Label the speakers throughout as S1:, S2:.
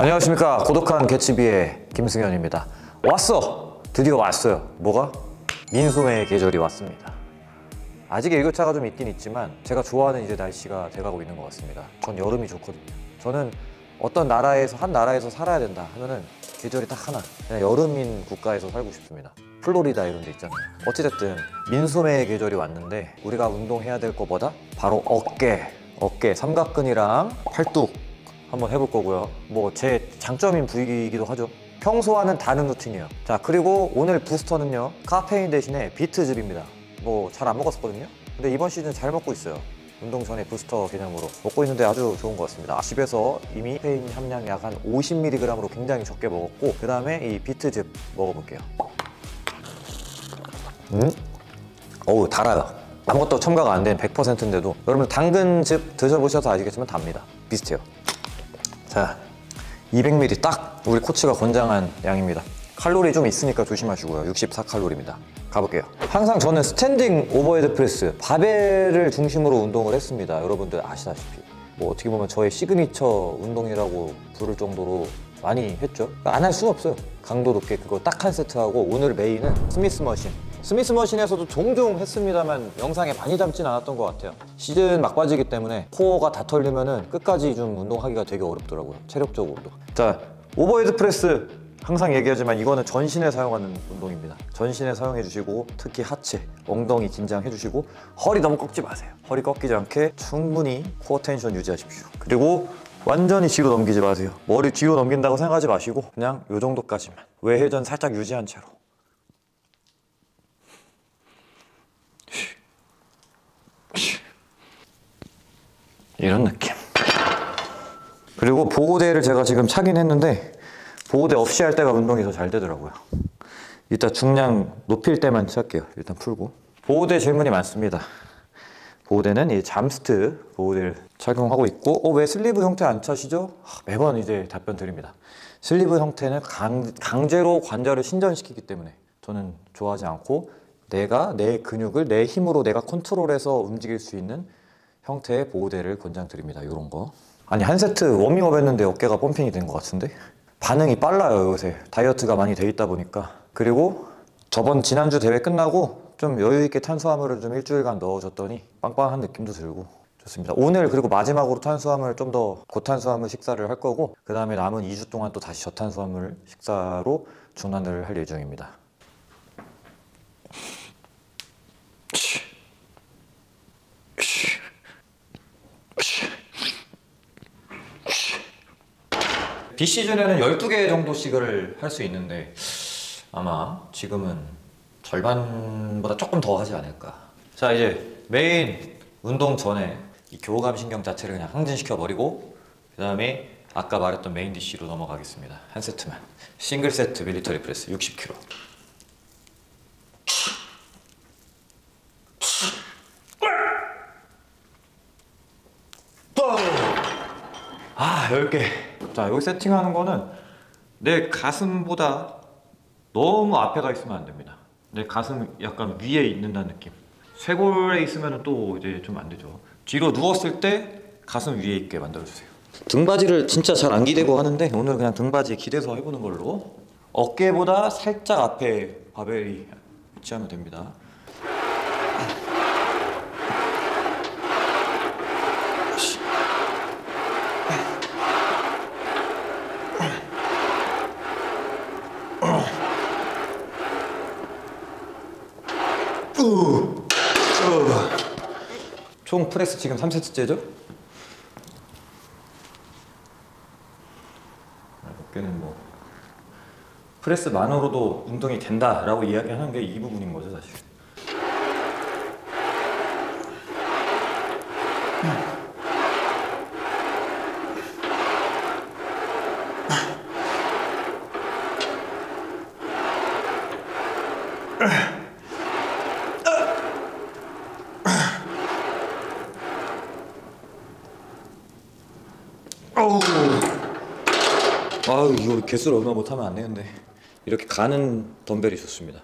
S1: 안녕하십니까. 고독한 개츠비의 김승현입니다. 왔어. 드디어 왔어요. 뭐가? 민소매의 계절이 왔습니다. 아직 일교차가 좀 있긴 있지만 제가 좋아하는 이제 날씨가 돼가고 있는 것 같습니다. 전 여름이 좋거든요. 저는 어떤 나라에서 한 나라에서 살아야 된다 하면은 계절이 딱 하나. 그냥 여름인 국가에서 살고 싶습니다. 플로리다 이런 데 있잖아요. 어찌됐든 민소매의 계절이 왔는데 우리가 운동해야 될 것보다 바로 어깨 어깨 삼각근이랑 팔뚝 한번 해볼 거고요. 뭐 제 장점인 부위이기도 하죠. 평소와는 다른 루틴이에요. 자 그리고 오늘 부스터는요. 카페인 대신에 비트즙입니다. 뭐 잘 안 먹었었거든요. 근데 이번 시즌 잘 먹고 있어요. 운동 전에 부스터 개념으로 먹고 있는데 아주 좋은 것 같습니다. 집에서 이미 카페인 함량 약 한 50mg으로 굉장히 적게 먹었고 그 다음에 이 비트즙 먹어볼게요. 음? 어우 달아요. 아무것도 첨가가 안 된 100%인데도 여러분 당근즙 드셔보셔서 아시겠지만 답니다. 비슷해요. 자, 200ml 딱 우리 코치가 권장한 양입니다. 칼로리 좀 있으니까 조심하시고요. 64칼로리입니다. 가볼게요. 항상 저는 standing overhead press, 바벨을 중심으로 운동을 했습니다. 여러분들 아시다시피. 뭐 어떻게 보면 저의 시그니처 운동이라고 부를 정도로 많이 했죠. 안 할 수는 없어요. 강도 높게 그거 딱 한 세트 하고 오늘 main은 Smith machine. Smith machine에서도 종종 했습니다만 영상에 많이 담진 않았던 것 같아요. 시즌 막바지기 때문에 코어가 다 털리면은 끝까지 좀 운동하기가 되게 어렵더라고요. 체력적으로도. 자, overhead press 항상 얘기하지만 이거는 전신에 사용하는 운동입니다. 전신에 사용해 주시고 특히 하체, 엉덩이 긴장해 주시고 허리 너무 꺾지 마세요. 허리 꺾이지 않게 충분히 core tension 유지하십시오. 그리고 완전히 뒤로 넘기지 마세요. 머리 뒤로 넘긴다고 생각하지 마시고 그냥 요 정도까지만. 외회전 살짝 유지한 채로. 이런 느낌. 그리고 보호대를 제가 지금 차긴 했는데 보호대 없이 할 때가 운동이 더 잘 되더라고요. 일단 중량 높일 때만 찰게요. 일단 풀고. 보호대 질문이 많습니다. 보호대는 이 잠스트 보호대를 착용하고 있고 어, 왜 sleeve 형태 안 차시죠? 하, 매번 이제 답변 드립니다. sleeve 형태는 강, 강제로 관절을 신전시키기 때문에 저는 좋아하지 않고 내가 내 근육을 내 힘으로 내가 컨트롤해서 움직일 수 있는 형태의 보호대를 권장드립니다. 이런 거. 아니 한 세트 워밍업 했는데 어깨가 pumping이 된 것 같은데? 반응이 빨라요 요새 다이어트가 많이 돼 있다 보니까 그리고 저번 지난주 대회 끝나고 좀 여유 있게 탄수화물을 좀 일주일간 넣어줬더니 빵빵한 느낌도 들고 좋습니다. 오늘 그리고 마지막으로 탄수화물 좀 더 고탄수화물 식사를 할 거고 그 다음에 남은 2주 동안 또 다시 저탄수화물 식사로 전환을 할 예정입니다. 비 시즌에는 12개 정도씩을 할수 있는데 아마 지금은 절반보다 조금 더 하지 않을까. 자 이제 메인 운동 전에 이 교감 신경 자체를 그냥 항진시켜 버리고 그 다음에 아까 말했던 main dish로 넘어가겠습니다. 한 세트만. 싱글 세트 military press 60kg 아 10개 자 여기 세팅하는 거는 내 가슴보다 너무 앞에 가 있으면 안 됩니다. 내 가슴 약간 위에 있는다는 느낌. 쇄골에 있으면 또 이제 좀 안 되죠. 뒤로 누웠을 때 가슴 위에 있게 만들어주세요. 등바지를 진짜 잘 안 기대고 하는데 오늘 그냥 등바지에 기대서 해보는 걸로. 어깨보다 살짝 앞에 바벨이 위치하면 됩니다 총 프레스 지금 3세트째죠? 어깨는 뭐 프레스만으로도 운동이 된다라고 이야기하는 게 이 부분인 거죠 사실 아 이거 개수를 얼마 못하면 안 되는데 이렇게 가는 덤벨이 좋습니다.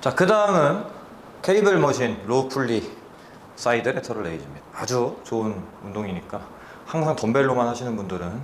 S1: 자, 그 다음은 cable machine low pulley side lateral raise입니다. 아주 좋은 운동이니까 항상 덤벨로만 하시는 분들은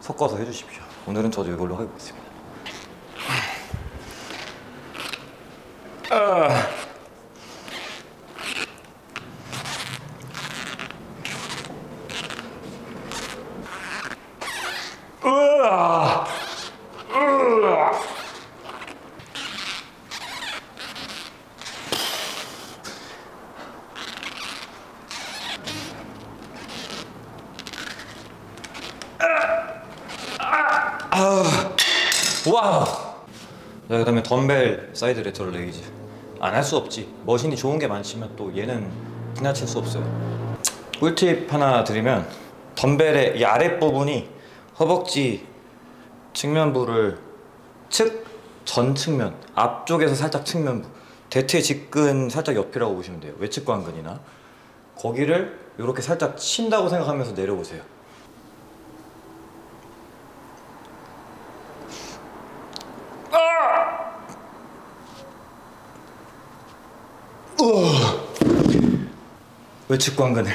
S1: 섞어서 해주십시오. 오늘은 저도 이걸로 하겠습니다. Wow. 자, 그다음에 덤벨 side lateral raise. 안 할 수 없지. machine이 좋은 게 많지만 또 얘는 지나칠 수 없어요. 꿀팁 하나 드리면 덤벨의 이 아랫부분이 허벅지 측면부를 측 전 측면 앞쪽에서 살짝 측면부 대퇴 직근 살짝 옆이라고 보시면 돼요. 외측 광근이나 거기를 이렇게 살짝 친다고 생각하면서 내려보세요. 외측 관근을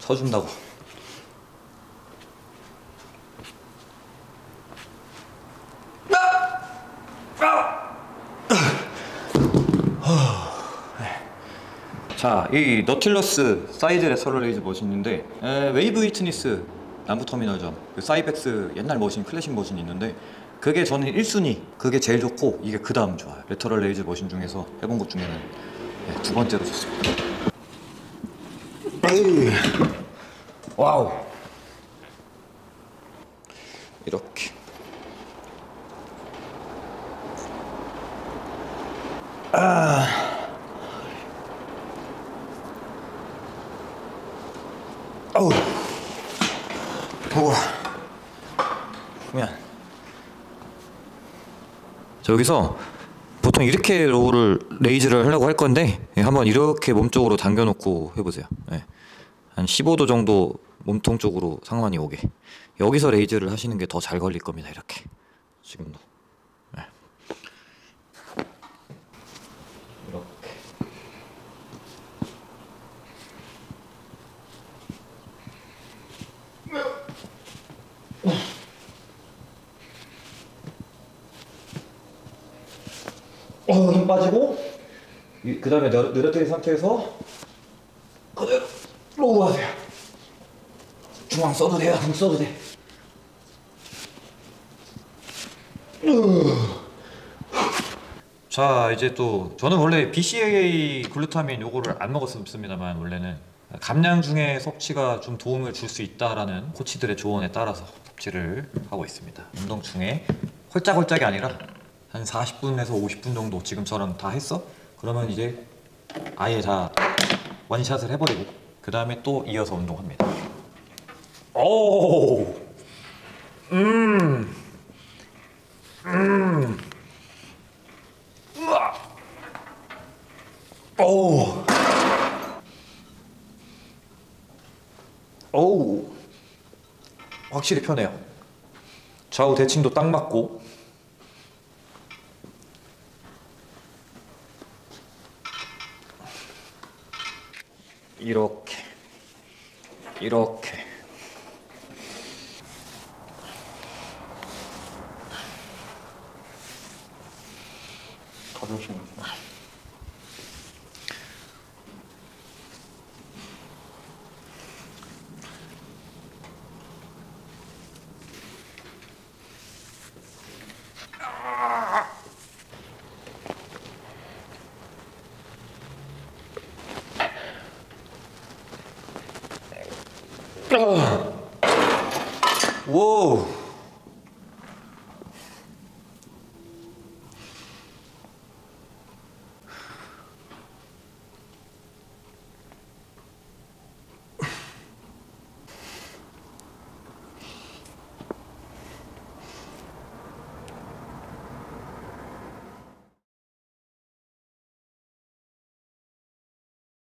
S1: 서준다고. 자, 이 Nautilus side lateral raise machine인데 에, 웨이브 휘트니스 남부 터미널점. 그 Cybex 옛날 machine 클래식 machine이 있는데 그게 저는 1순위. 그게 제일 좋고 이게 그 다음 좋아요. lateral raise machine 중에서 해본 것 중에는 네, 두 번째로 좋습니다 에이. 와우. 이렇게. 아우. 우와 미안 자 여기서 보통 이렇게 row를 raise를 하려고 할 건데 예, 한번 이렇게 몸쪽으로 당겨놓고 해보세요. 예. 한 15도 정도 몸통 쪽으로 상완이 오게. 여기서 raise를 하시는 게 더 잘 걸릴 겁니다 이렇게. 지금도. 예. 이렇게. 어, 힘 빠지고? 그 다음에 늘어뜨린 상태에서 row 하세요. 중앙 써도 돼요? 등 써도 돼? 자 이제 또 저는 원래 BCAA 글루타민 요거를 안 먹었습니다만 원래는 감량 중에 섭취가 좀 도움을 줄 수 있다라는 코치들의 조언에 따라서 섭취를 하고 있습니다. 운동 중에 홀짝홀짝이 아니라 한 40분에서 50분 정도 지금처럼 다 했어? 그러면 이제 아예 다 원샷을 해버리고 그 다음에 또 이어서 운동합니다. 오, 음, 음, 우와, 오, 오, 확실히 편해요. 좌우 대칭도 딱 맞고 이렇게 이렇게